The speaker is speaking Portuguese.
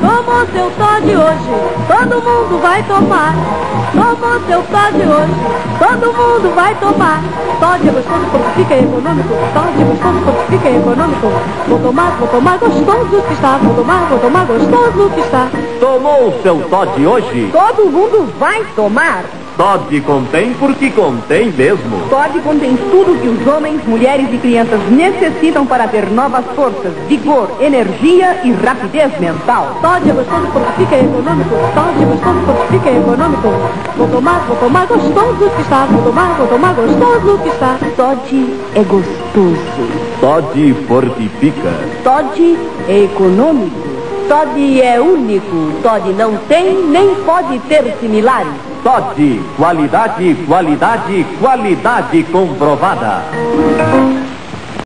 Tomou seu Todd hoje, todo mundo vai tomar. Tomou seu Todd hoje, todo mundo vai tomar. Todd é gostoso porque fica econômico. Todd é gostoso porque fica econômico. Vou tomar, vou tomar gostoso que está. Vou tomar, vou tomar gostoso que está. Tomou o seu Todd hoje? Todo mundo vai tomar. Todd contém porque contém mesmo. Todd contém tudo que os homens, mulheres e crianças necessitam para ter novas forças, vigor, energia e rapidez mental. Todd é gostoso porque fica econômico. Todd é gostoso porque fica econômico. Vou tomar, vou tomar gostoso que está. Vou tomar, vou tomar gostoso que está. Todd é gostoso. Todd fortifica. Todd é econômico. Todd é único. Todd não tem nem pode ter similares. Todd, qualidade, qualidade, qualidade comprovada.